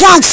Jackson.